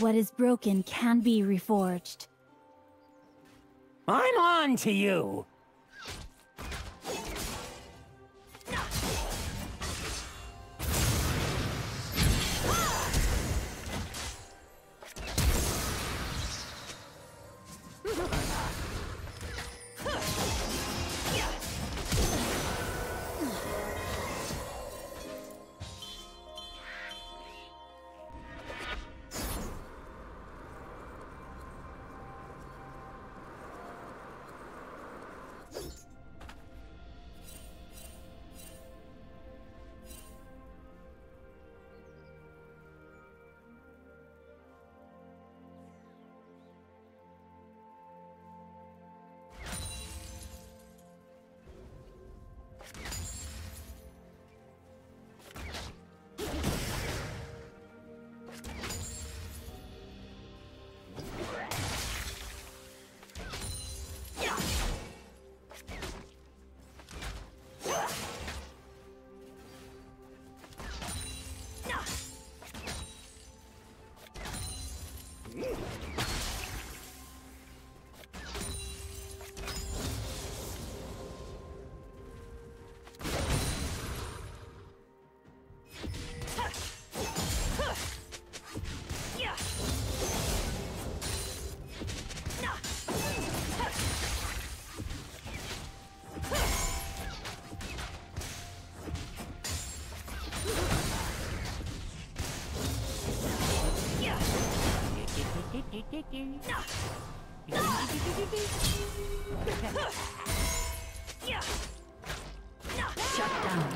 What is broken can be reforged. I'm on to you! Shut down.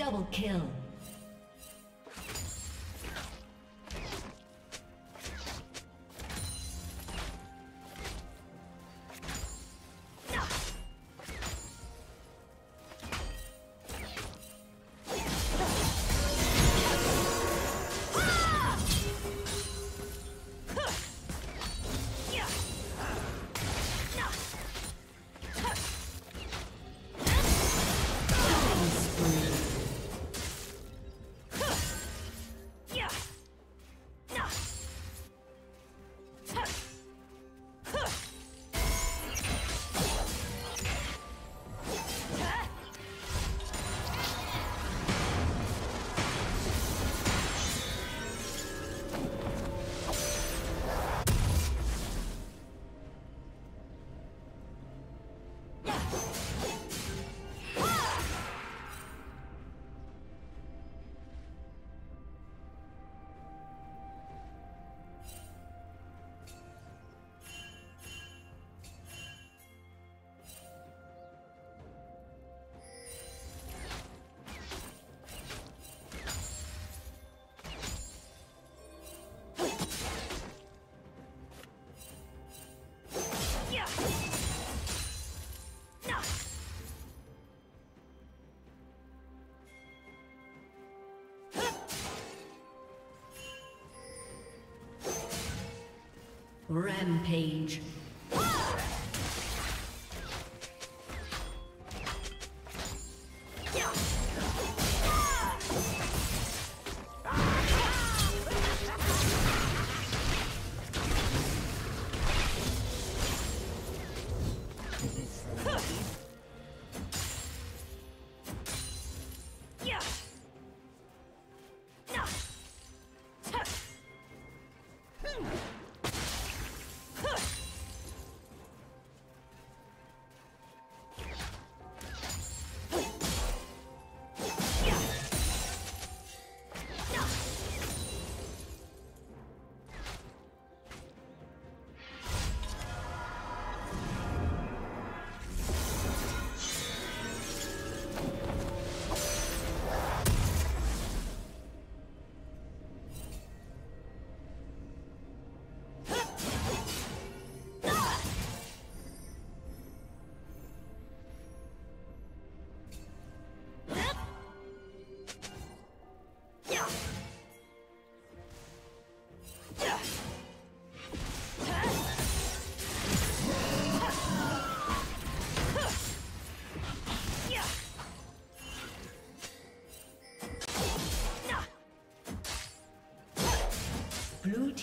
Double kill. Rampage.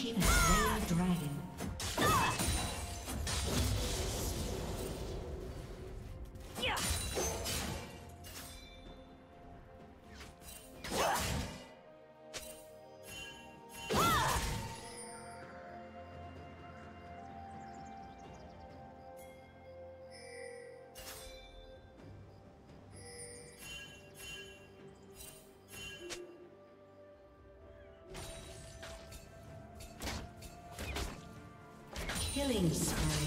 team has slain dragon. Killing spree.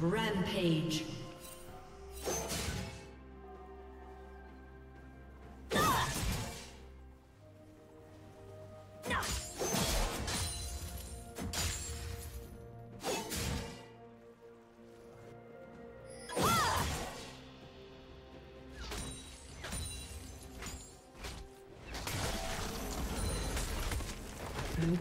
Rampage.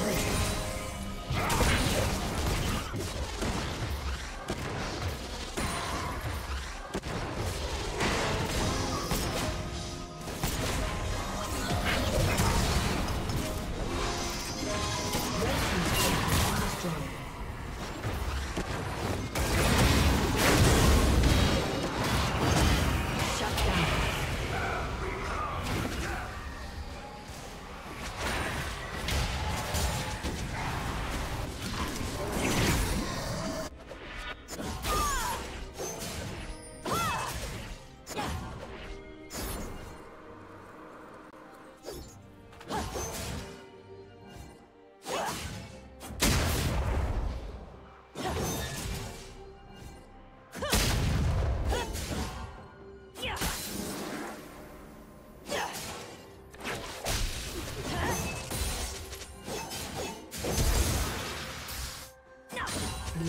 three.